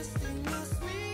Destination